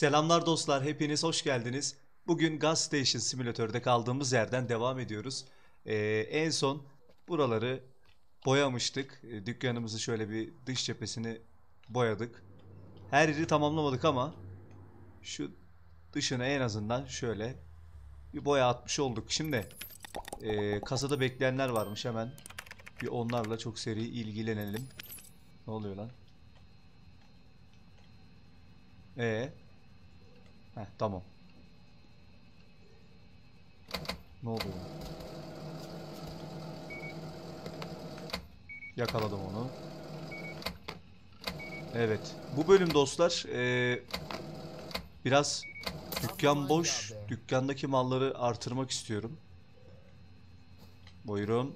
Selamlar dostlar, hepiniz hoş geldiniz. Bugün Gas Station Simülatör'de kaldığımız yerden devam ediyoruz. Ee, en son buraları boyamıştık. Ee, dükkanımızı şöyle bir dış cephesini boyadık. Her yeri tamamlamadık ama şu dışına en azından şöyle bir boya atmış olduk. Şimdi e, kasada bekleyenler varmış hemen. Bir onlarla çok seri ilgilenelim. Ne oluyor lan? Ee? Heh, tamam. Ne oluyor? Yakaladım onu. Evet. Bu bölüm dostlar eee, biraz dükkan boş. Dükkandaki malları artırmak istiyorum. Buyurun.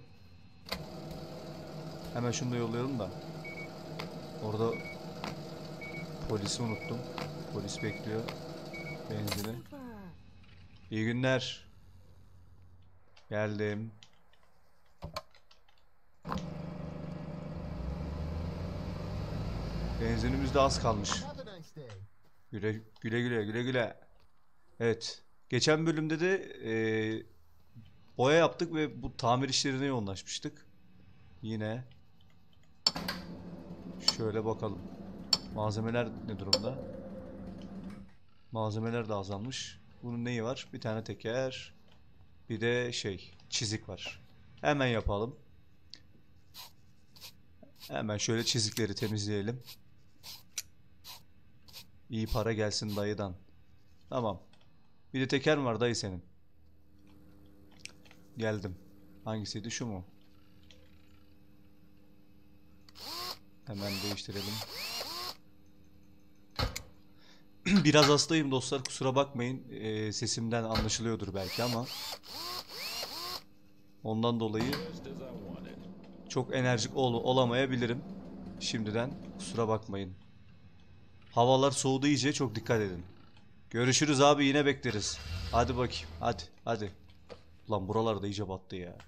Hemen şunu da yollayalım da. Orada polisi unuttum. Polis bekliyor. Benzini. İyi günler. Geldim. Benzinimiz de az kalmış. Güle güle güle güle güle. Evet. Geçen bölümde de e, boya yaptık ve bu tamir işlerine yoğunlaşmıştık. Yine şöyle bakalım. Malzemeler ne durumda? Malzemeler de azalmış. Bunun neyi var? Bir tane teker. Bir de şey çizik var. Hemen yapalım. Hemen şöyle çizikleri temizleyelim. İyi para gelsin dayıdan. Tamam. Bir de teker mi var dayı senin? Geldim. Hangisiydi şu mu? Hemen değiştirelim. Biraz hastayım dostlar kusura bakmayın. Ee, sesimden anlaşılıyordur belki ama. Ondan dolayı çok enerjik ol olamayabilirim. Şimdiden kusura bakmayın. Havalar soğudu iyice çok dikkat edin. Görüşürüz abi yine bekleriz. Hadi bakayım hadi hadi. Lan buralar da iyice battı ya.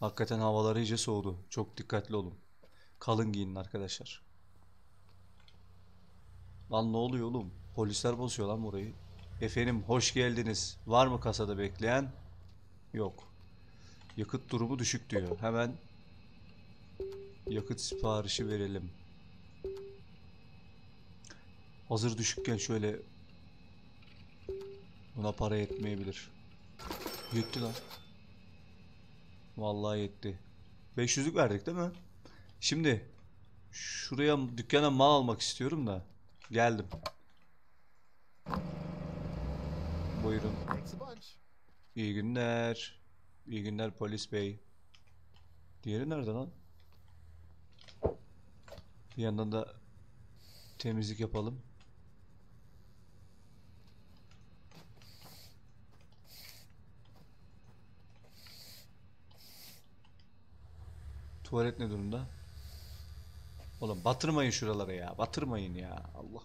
Hakikaten havalar iyice soğudu. Çok dikkatli olun. Kalın giyinin arkadaşlar. Lan ne oluyor oğlum? Polisler basıyor lan burayı. Efendim hoş geldiniz. Var mı kasada bekleyen? Yok. Yakıt durumu düşük diyor. Hemen yakıt siparişi verelim. Hazır düşükken şöyle buna para yetmeyebilir. Yetti lan. Vallahi yetti. 500'lük verdik değil mi? Şimdi şuraya dükkana mal almak istiyorum da geldim. Buyurun. İyi günler. İyi günler polis bey. Diğeri nerede lan? Bir yandan da temizlik yapalım. Tuvalet ne durumda? Oğlum batırmayın şuralara ya. Batırmayın ya. Allah.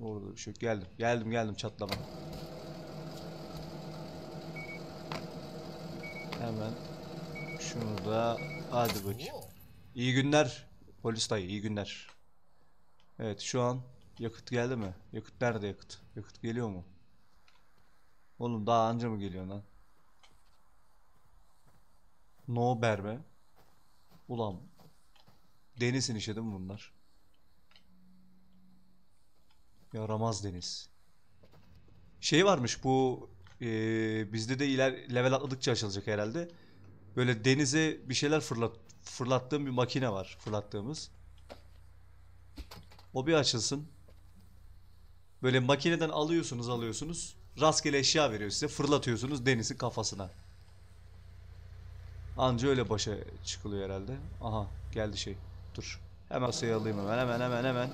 Orada bir şey. Geldim. Geldim geldim çatlama. Hemen şunu da hadi bakayım. İyi günler polis dayı iyi günler. Evet şu an yakıt geldi mi? Yakıt nerede yakıt? Yakıt geliyor mu? Oğlum daha anca mı geliyor lan? No berbe. Ulan denizin işi değil mi bunlar? Yaramaz deniz. Şey varmış bu eee, bizde de iler level atladıkça açılacak herhalde. Böyle denize bir şeyler fırlat fırlattığım bir makine var fırlattığımız. O bir açılsın. Böyle makineden alıyorsunuz alıyorsunuz. Rastgele eşya veriyor size. Fırlatıyorsunuz denizin kafasına. Anca öyle başa çıkılıyor herhalde. Aha geldi şey. Dur. Hemen sayı alayım hemen hemen hemen hemen.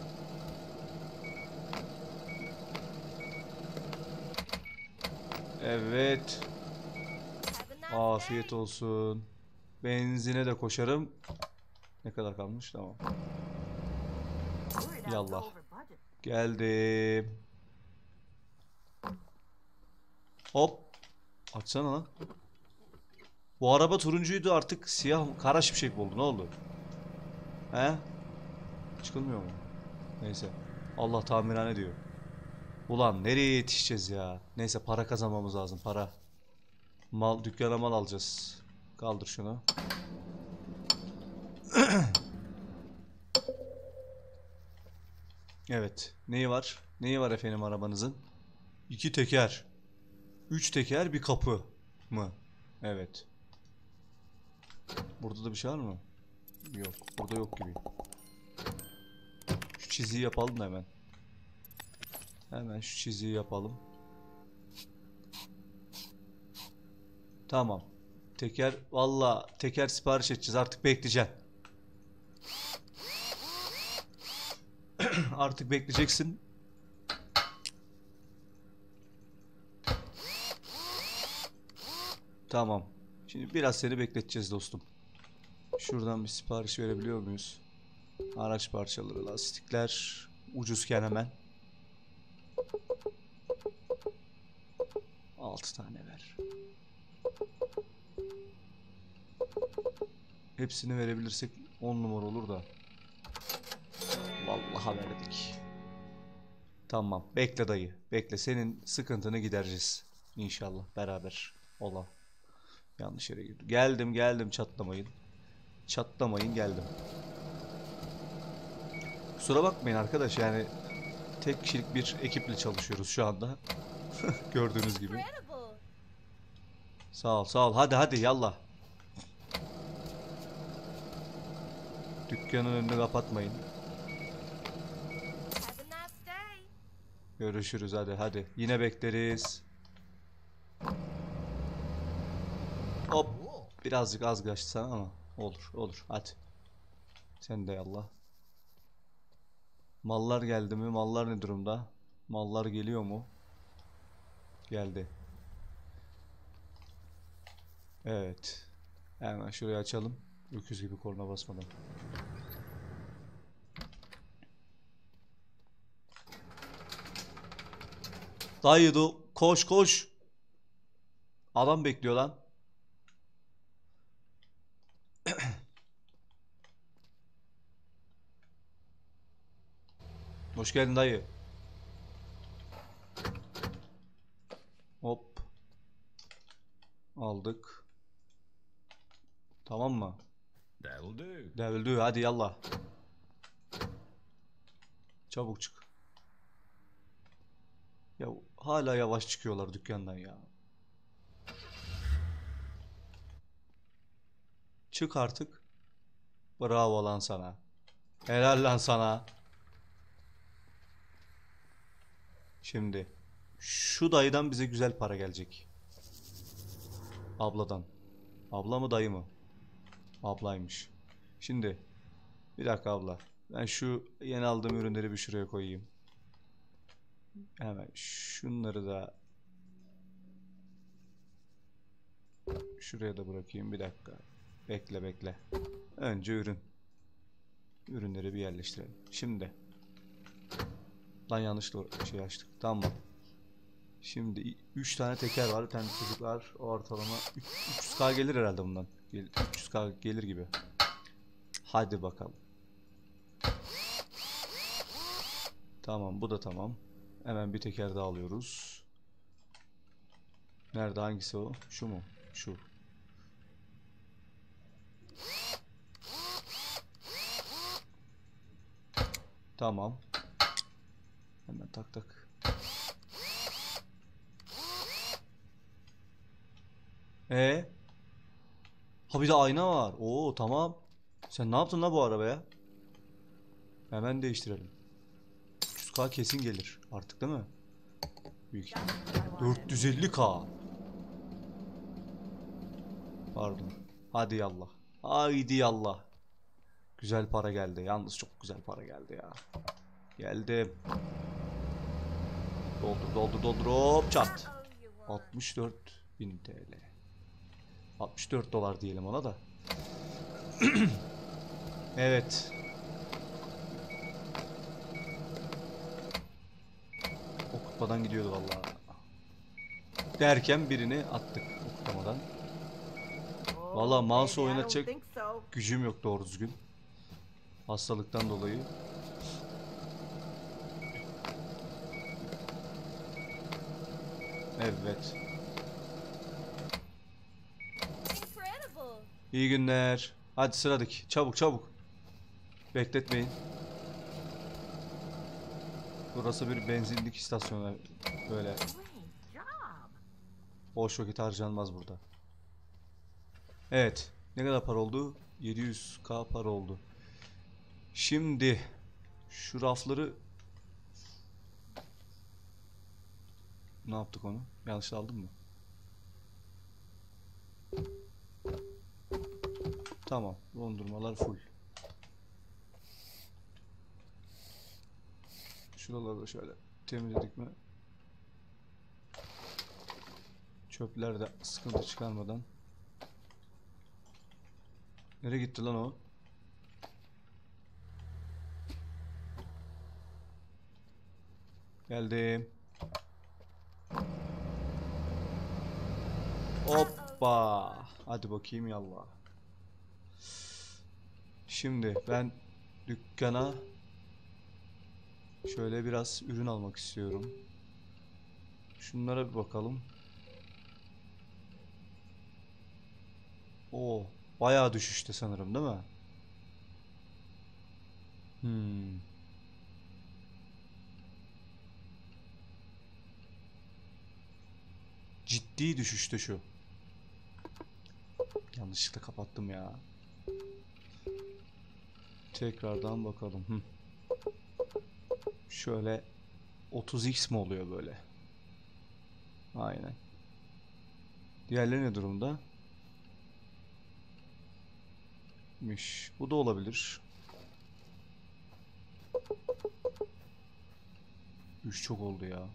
Evet. Afiyet olsun. Benzine de koşarım. Ne kadar kalmış? Tamam. Yallah. Geldim. Hop. Açsana lan. Bu araba turuncuydu artık siyah kara şimşek oldu. Ne oldu? He? Çıkılmıyor mu? Neyse. Allah tamirhane diyor. Ulan nereye yetişeceğiz ya? Neyse para kazanmamız lazım para. Mal dükkana mal alacağız. Kaldır şunu. Evet. Neyi var? Neyi var efendim arabanızın? İki teker. Üç teker bir kapı mı? Evet. Burada da bir şey var mı? Yok. Burada yok gibi. Şu çiziyi yapalım da hemen. Hemen şu çiziyi yapalım. Tamam. Teker valla teker sipariş edeceğiz artık bekleyeceksin. artık bekleyeceksin. Tamam. Şimdi biraz seni bekleteceğiz dostum. Şuradan bir sipariş verebiliyor muyuz? Araç parçaları, lastikler ucuzken hemen. 6 tane ver. Hepsini verebilirsek 10 numara olur da. Vallahi verdik. Tamam. Bekle dayı. Bekle. Senin sıkıntını gidereceğiz. İnşallah beraber. Ola. Yanlış yere girdim. Geldim geldim çatlamayın. Çatlamayın geldim. Kusura bakmayın arkadaş yani tek kişilik bir ekiple çalışıyoruz şu anda. Gördüğünüz gibi. Sağ ol sağ ol. Hadi hadi yallah. Dükkanın önünü kapatmayın. Görüşürüz hadi hadi. Yine bekleriz. Hop. Birazcık az kaçtı sana ama olur olur hadi. Sen de yallah. Mallar geldi mi? Mallar ne durumda? Mallar geliyor mu? Geldi. Evet. Hemen şurayı açalım. Öküz gibi korna basmadan. Dayı koş koş. Adam bekliyor lan. Hoş geldin dayı. Hop. Aldık. Tamam mı? That'll do. Devildü hadi yallah. Çabuk çık. Ya hala yavaş çıkıyorlar dükkandan ya. Çık artık. Bravo lan sana. Helal lan sana. Şimdi şu dayıdan bize güzel para gelecek. Abladan. Abla mı dayı mı? Ablaymış. Şimdi bir dakika abla. Ben şu yeni aldığım ürünleri bir şuraya koyayım. Hemen şunları da şuraya da bırakayım. Bir dakika. Bekle bekle. Önce ürün. Ürünleri bir yerleştirelim. Şimdi. Lan yanlışlıkla şey açtık. Tamam. Şimdi 3 tane teker var. Bir tane çocuklar. Ortalama 300k gelir herhalde bundan. Gel- 300k gelir gibi. Hadi bakalım. Tamam bu da tamam. Hemen bir teker daha alıyoruz. Nerede hangisi o? Şu mu? Şu. Tamam. Hemen tak tak. E Ha bir de ayna var. Oo tamam. Sen ne yaptın la bu arabaya? Hemen değiştirelim. 300k kesin gelir artık değil mi? Büyük ihtimal. 450k. Pardon. Hadi yallah. Haydi yallah. Güzel para geldi. Yalnız çok güzel para geldi ya. Geldim. Doldur doldur doldur hop çat. Oh, you won. 64 bin TL. 64 dolar diyelim ona da. evet. O kupadan gidiyordu vallahi. Derken birini attık o kutlamadan. Vallahi mouse oynatacak gücüm yok doğru düzgün. Hastalıktan dolayı. Evet. İyi günler. Hadi sıradaki. Çabuk çabuk. Bekletmeyin. Burası bir benzinlik istasyonu. Böyle boş vakit harcanmaz burada. Evet. Ne kadar para oldu? 700k para oldu. Şimdi şu rafları ne yaptık onu? Yanlış aldım mı? Tamam. Dondurmalar full. Şuraları da şöyle temizledik mi? Çöpler de sıkıntı çıkarmadan. Nereye gitti lan o? Geldim. Hoppa. Hadi bakayım yallah. Şimdi ben dükkana şöyle biraz ürün almak istiyorum. Şunlara bir bakalım. Oo, bayağı düşüşte sanırım değil mi? Hmm. Ciddi düşüşte şu. Yanlışlıkla kapattım ya. Tekrardan bakalım. Hı. Şöyle 30x mi oluyor böyle? Aynen. Diğerleri ne durumda? Miş. Bu da olabilir. 3 çok oldu ya.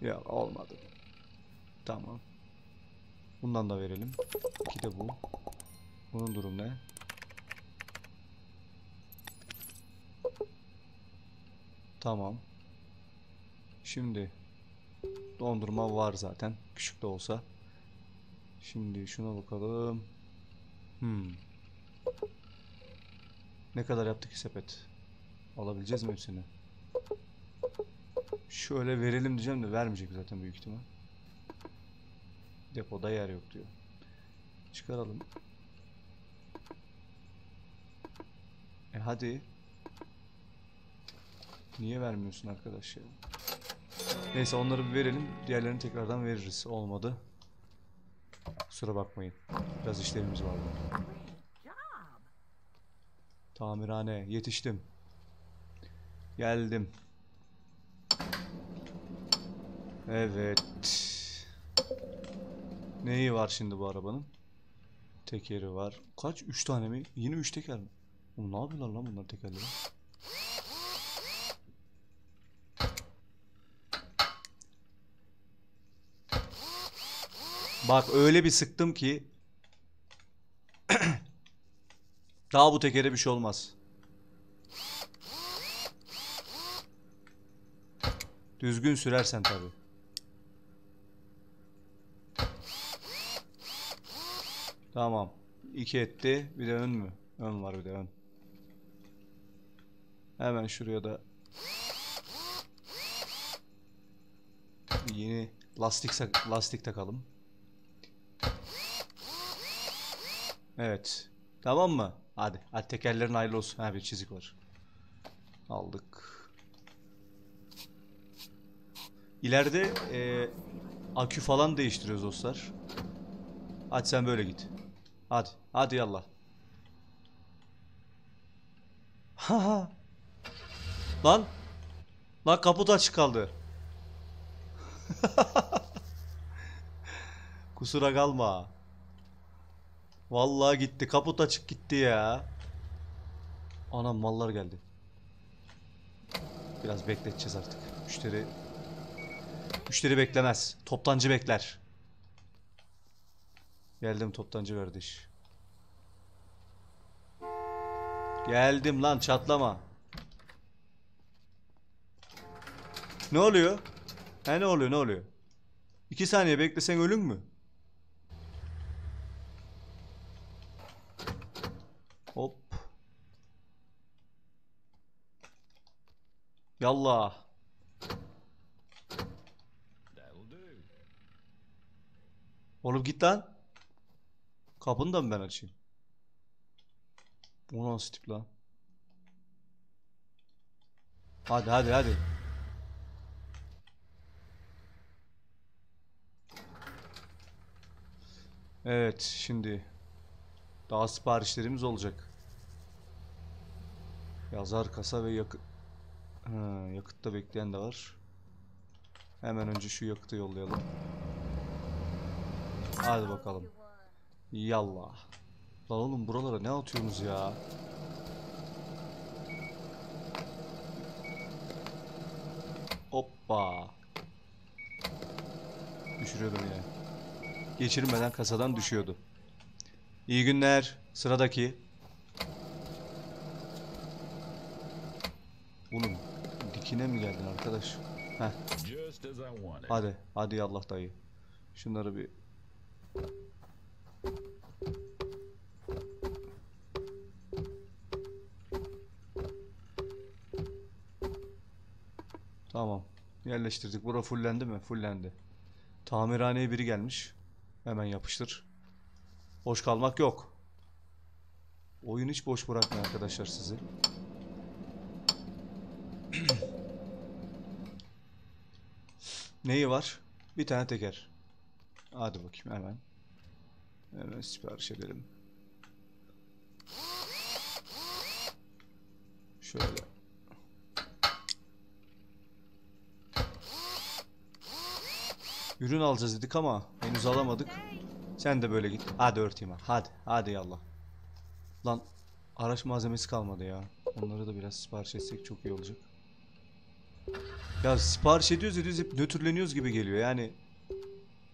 Ya olmadı. Tamam. Bundan da verelim. 2 de bu. Bunun durum ne? Tamam. Şimdi dondurma var zaten. Küçük de olsa. Şimdi şuna bakalım. Hmm. Ne kadar yaptık ki sepet? Alabileceğiz mi hepsini? Şöyle verelim diyeceğim de vermeyecek zaten büyük ihtimal. Depoda yer yok diyor. Çıkaralım. E hadi. Niye vermiyorsun arkadaş ya? Neyse onları bir verelim. Diğerlerini tekrardan veririz. Olmadı. Kusura bakmayın. Biraz işlerimiz vardı. Tamirhane. Yetiştim. Geldim. Evet. Neyi var şimdi bu arabanın? Tekeri var. Kaç? 3 tane mi? Yine 3 teker mi? Oğlum ne yapıyorlar lan bunlar tekerleri? Bak öyle bir sıktım ki daha bu tekere bir şey olmaz. Düzgün sürersen tabi. Tamam. İki etti. Bir de ön mü? Ön var bir de ön. Hemen şuraya da yeni lastik lastik takalım. Evet. Tamam mı? Hadi. Hadi tekerlerin hayırlı olsun. Ha bir çizik var. Aldık. İleride e, akü falan değiştiriyoruz dostlar. Hadi sen böyle git. Hadi. Hadi yallah. Haha. Lan. Lan kaput açık kaldı. Kusura kalma. Vallahi gitti. Kaput açık gitti ya. Anam mallar geldi. Biraz bekleteceğiz artık. Müşteri Müşteri beklemez. Toptancı bekler. Geldim toptancı kardeş. Geldim lan çatlama. Ne oluyor? He ne oluyor ne oluyor? İki saniye beklesen ölün mü? Hop. Yallah. Oğlum git lan. Kapını da mı ben açayım? O nasıl tip lan? Hadi hadi hadi. Evet şimdi daha siparişlerimiz olacak. Yazar kasa ve yakıt. Ha, yakıtta bekleyen de var. Hemen önce şu yakıtı yollayalım. Hadi bakalım. Yallah. Lan oğlum buralara ne atıyorsunuz ya? Hoppa. Düşürüyordum yine. Geçirmeden kasadan düşüyordu. İyi günler. Sıradaki. Oğlum dikine mi geldin arkadaş? Heh. Hadi. Hadi yallah dayı. Şunları bir Tamam. Yerleştirdik. Bura fullendi mi? Fullendi. Tamirhaneye biri gelmiş. Hemen yapıştır. Boş kalmak yok. Oyun hiç boş bırakmıyor arkadaşlar sizi. Neyi var? Bir tane teker. Hadi bakayım hemen. Hemen sipariş edelim. Şöyle. Ürün alacağız dedik ama henüz alamadık. Sen de böyle git. Hadi örteyim ha. Hadi. Hadi yallah. Lan araç malzemesi kalmadı ya. Onları da biraz sipariş etsek çok iyi olacak. Ya sipariş ediyoruz ediyoruz hep nötrleniyoruz gibi geliyor. Yani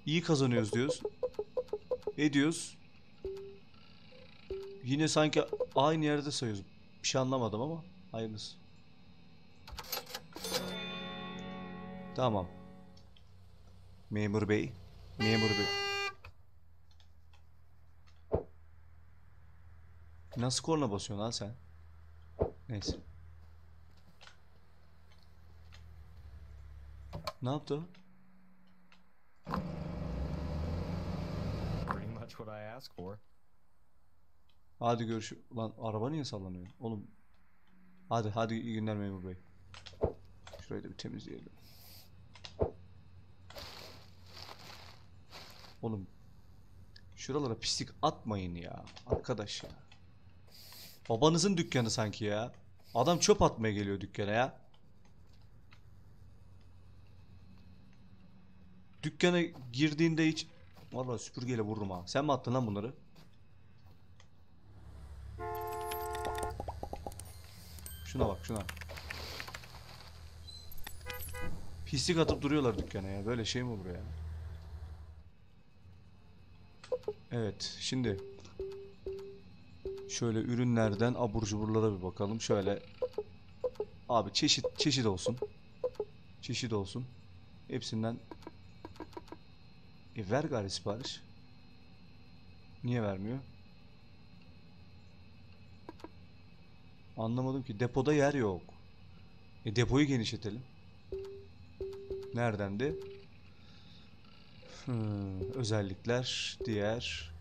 iyi kazanıyoruz diyoruz. Ediyoruz. Yine sanki aynı yerde sayıyoruz. Bir şey anlamadım ama hayırlısı. Tamam. Memur bey. Memur bey. Nasıl korna basıyorsun lan sen? Neyse. Ne yaptı o? Much what I asked for. Hadi görüş. Lan araba niye sallanıyor? Oğlum. Hadi hadi iyi günler memur bey. Şurayı da bir temizleyelim. Oğlum. Şuralara pislik atmayın ya. Arkadaş ya. Babanızın dükkanı sanki ya. Adam çöp atmaya geliyor dükkana ya. Dükkana girdiğinde hiç... Vallahi süpürgeyle vururum ha. Sen mi attın lan bunları? Şuna bak şuna. Pislik atıp duruyorlar dükkana ya. Böyle şey mi olur ya? Evet şimdi şöyle ürünlerden abur cuburlara bir bakalım. Şöyle abi çeşit çeşit olsun. Çeşit olsun. Hepsinden e ver gari sipariş. Niye vermiyor? Anlamadım ki. Depoda yer yok. E depoyu genişletelim. Neredendi? Hmm, özellikler, diğer.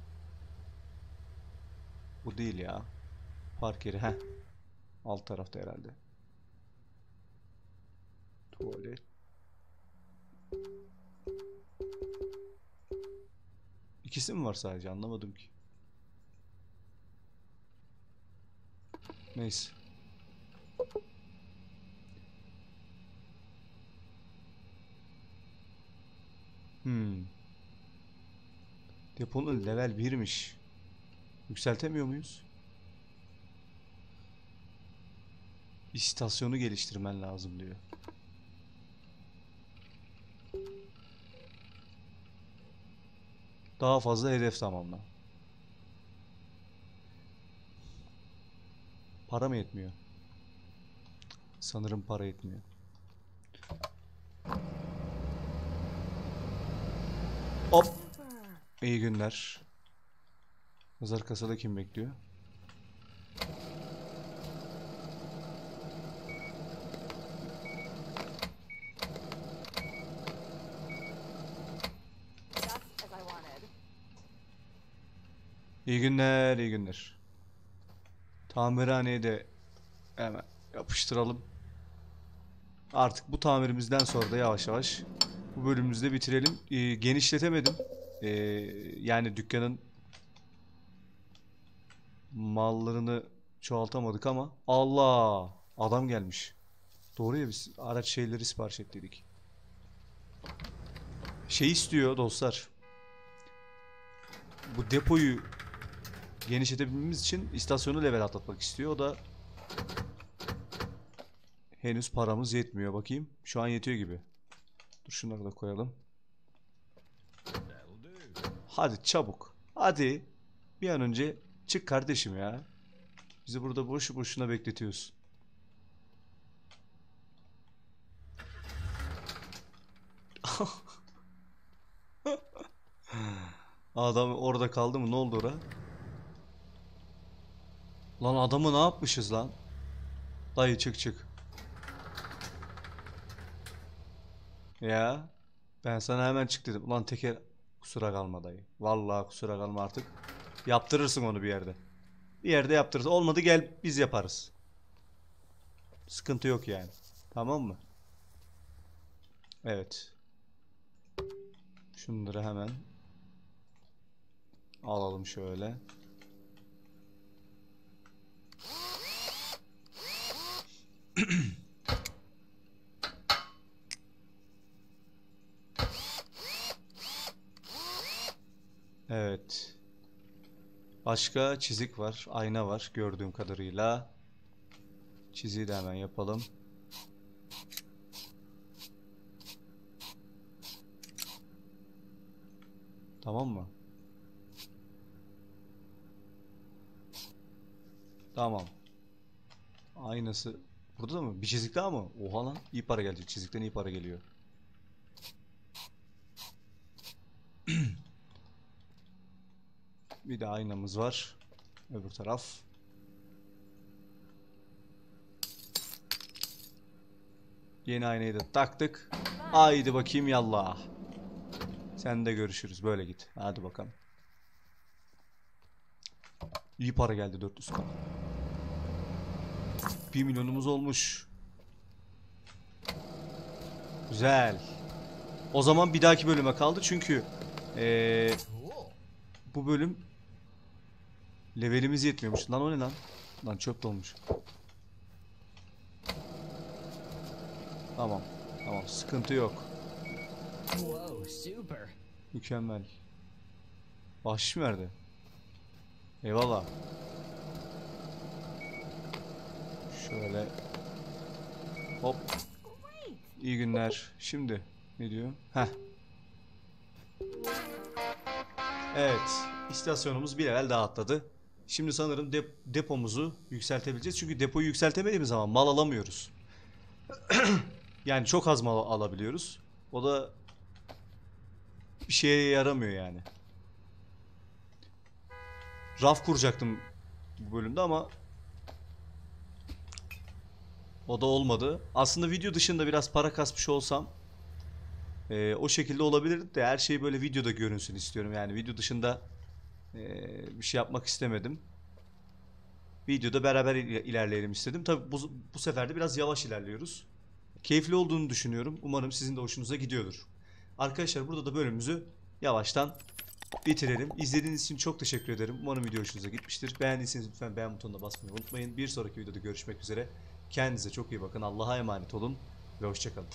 Bu değil ya. Park yeri. Heh. Alt tarafta herhalde. Tuvalet. İkisi mi var sadece? Anlamadım ki. Neyse. Hmm. Deponun level 1'miş. Yükseltemiyor muyuz? İstasyonu geliştirmen lazım diyor. Daha fazla hedef tamamla. Para mı yetmiyor? Sanırım para yetmiyor. Hop. İyi günler. Pazar kasada kim bekliyor? İyi günler, iyi günler. Tamirhaneye de hemen yapıştıralım. Artık bu tamirimizden sonra da yavaş yavaş bu bölümümüzü de bitirelim. Ee, genişletemedim. Ee, yani dükkanın mallarını çoğaltamadık ama Allah adam gelmiş. Doğru ya biz araç şeyleri sipariş ettiydik. Şey istiyor dostlar. Bu depoyu genişletebilmemiz için istasyonu level atlatmak istiyor. O da henüz paramız yetmiyor. Bakayım. Şu an yetiyor gibi. Dur şunları da koyalım. Hadi çabuk. Hadi. Bir an önce çık kardeşim ya. Bizi burada boşu boşuna bekletiyorsun. Adam orada kaldı mı? Ne oldu ora? Lan adamı ne yapmışız lan? Dayı çık çık. Ya ben sana hemen çık dedim. Ulan teker kusura kalma dayı. Vallahi kusura kalma artık. Yaptırırsın onu bir yerde. Bir yerde yaptırırız. Olmadı gel biz yaparız. Sıkıntı yok yani. Tamam mı? Evet. Şunları hemen alalım şöyle. Evet. Başka çizik var, ayna var gördüğüm kadarıyla. Çiziyi de hemen yapalım. Tamam mı? Tamam. Aynası. Burada da mı? Bir çizik daha mı? Oha lan. İyi para gelecek. Çizikten iyi para geliyor. Bir de aynamız var. Öbür taraf. Yeni aynayı da taktık. Haydi bakayım yallah. Sen de görüşürüz. Böyle git. Hadi bakalım. İyi para geldi 400k. 1 milyonumuz olmuş. Güzel. O zaman bir dahaki bölüme kaldı çünkü eee, bu bölüm levelimiz yetmiyormuş. Lan o ne lan? Lan çöp dolmuş. Tamam. Tamam sıkıntı yok. Mükemmel. Bahşiş mi verdi? Eyvallah. Şöyle. Hop. İyi günler. Şimdi ne diyor? Heh. Evet. istasyonumuz bir level daha atladı. Şimdi sanırım dep- depomuzu yükseltebileceğiz. Çünkü depoyu yükseltemediğimiz zaman mal alamıyoruz. yani çok az mal alabiliyoruz. O da bir şeye yaramıyor yani. Raf kuracaktım bu bölümde ama o da olmadı. Aslında video dışında biraz para kasmış olsam eee, o şekilde olabilirdi de her şey böyle videoda görünsün istiyorum. Yani video dışında eee, bir şey yapmak istemedim. Videoda beraber il- ilerleyelim istedim. Tabi bu, bu sefer de biraz yavaş ilerliyoruz. Keyifli olduğunu düşünüyorum. Umarım sizin de hoşunuza gidiyordur. Arkadaşlar burada da bölümümüzü yavaştan bitirelim. İzlediğiniz için çok teşekkür ederim. Umarım video hoşunuza gitmiştir. Beğendiyseniz lütfen beğen butonuna basmayı unutmayın. Bir sonraki videoda görüşmek üzere. Kendinize çok iyi bakın. Allah'a emanet olun ve hoşçakalın.